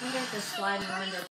I wonder if the sliding window